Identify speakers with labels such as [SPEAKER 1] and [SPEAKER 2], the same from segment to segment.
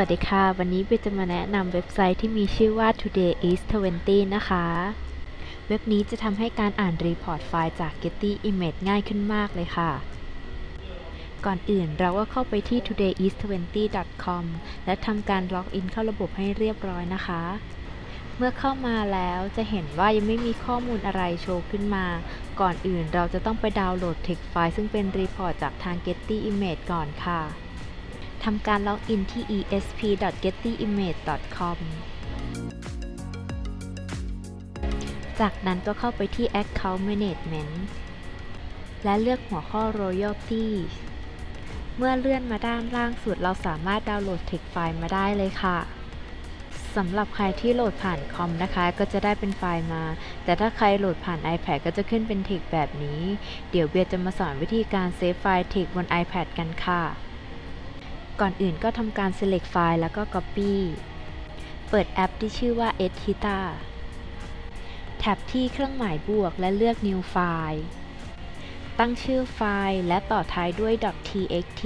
[SPEAKER 1] สวัสดีค่ะ วันนี้เบียร์จะมาแนะนำเว็บไซต์ที่มีชื่อว่า today is 20 นะคะ เว็บนี้จะทำให้การอ่าน report ไฟล์จาก Getty Image ง่ายขึ้นมากเลยค่ะ ก่อนอื่นเราก็เข้าไปที่ todayis20.com และทำการล็อกอินเข้าระบบให้เรียบร้อยนะคะ เมื่อเข้ามาแล้วจะเห็นว่ายังไม่มีข้อมูลอะไรโชว์ขึ้นมา ก่อนอื่นเราจะต้องไปดาวน์โหลด text ไฟล์ซึ่งเป็น report จากทาง Getty Image ก่อนค่ะ ทำการล็อกอินที่ esp.gettyimage.com จากนั้นก็เข้าไปที่ Account Management และเลือกหัวข้อ Royalty เมื่อเลื่อนมาด้านล่างสุดเราสามารถดาวน์โหลด text ไฟล์มาได้เลยค่ะสำหรับใครที่โหลดผ่านคอมนะคะ ก็จะได้เป็นไฟล์มา แต่ถ้าใครโหลดผ่าน iPad ก็จะขึ้นเป็น text แบบนี้ เดี๋ยวเบียร์จะมาสอนวิธีการเซฟไฟล์ text บน iPad กันค่ะ ก่อนอื่นก็ทำการ select ไฟล์แล้วก็ copy เปิดแอปที่ชื่อว่า edita tap ที่เครื่องหมายบวกและเลือก new file ตั้งชื่อไฟล์และต่อท้ายด้วย .txt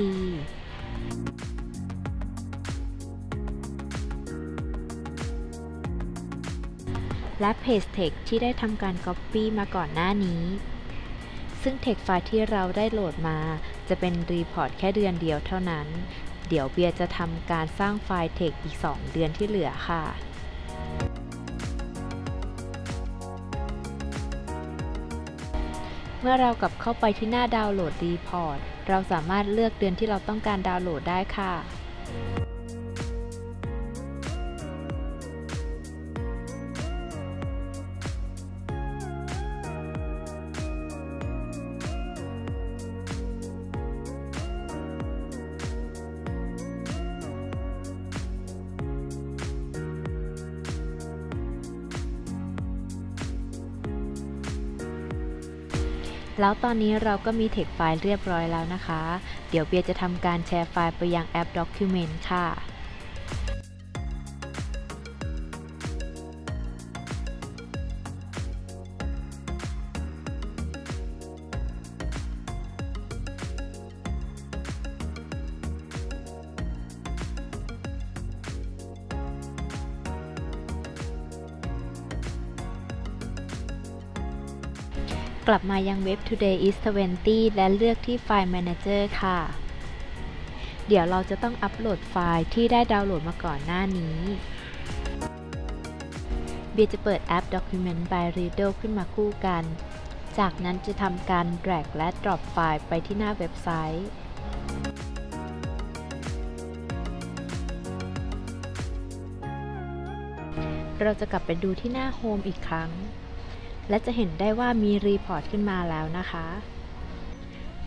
[SPEAKER 1] และ paste text ที่ได้ทำการ copy มาก่อนหน้านี้ ซึ่ง text ไฟล์ที่เราได้โหลดมาจะเป็น report แค่เดือนเดียวเท่านั้น เดี๋ยวเบียร์จะทำการสร้างไฟล์เทคอีก 2 เดือนที่เหลือค่ะเมื่อเรากลับเข้าไปที่หน้าดาวน์โหลด report เราสามารถเลือกเดือนที่เราต้องการดาวน์โหลดได้ค่ะ แล้วตอนนี้เราก็มีเทคไฟล์เรียบร้อยแล้วนะคะ เดี๋ยวเบียร์จะทำการแชร์ไฟล์ไปยังแอป Document ค่ะ กลับมายังเว็บ Today is 20 และเลือกที่ไฟล์ Manager ค่ะ เดี๋ยวเราจะต้องอัปโหลดไฟล์ที่ได้ดาวน์โหลดมาก่อนหน้านี้ เบียจะเปิดแอป Document by Riddle ขึ้นมาคู่กัน จากนั้นจะทำการ drag และ drop ไฟล์ไปที่หน้าเว็บไซต์เราจะกลับไปดูที่หน้า Home อีกครั้ง และจะเห็นได้ว่ามีรีพอร์ตขึ้นมาแล้วนะคะ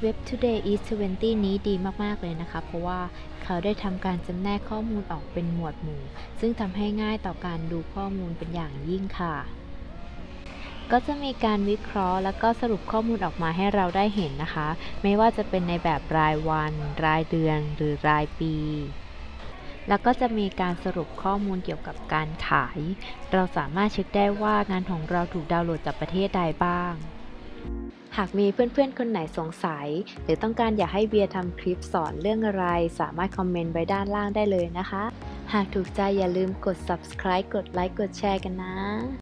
[SPEAKER 1] เว็บ Today is 20 นี้ดีมาก ๆ เลยนะคะ เพราะว่าเขาได้ทำการจำแนกข้อมูลออกเป็นหมวดหมู่ ซึ่งทำให้ง่ายต่อการดูข้อมูลเป็นอย่างยิ่งค่ะ ก็จะมีการวิเคราะห์ แล้วก็สรุปข้อมูลออกมาให้เราได้เห็นนะคะ ไม่ว่าจะเป็นในแบบรายวัน รายเดือน หรือรายปี แล้วก็จะมีการสรุปข้อมูลเกี่ยวกับการขาย เราสามารถเช็คได้ว่างานของเราถูกดาวน์โหลดจากประเทศใดบ้าง หากมีเพื่อนๆ คนไหนสงสัย หรือต้องการอยากให้เบียร์ทำคลิปสอนเรื่องอะไร สามารถคอมเมนต์ไว้ด้านล่างได้เลยนะคะ หากถูกใจอย่าลืมกด subscribe กดไลค์กดแชร์กันนะ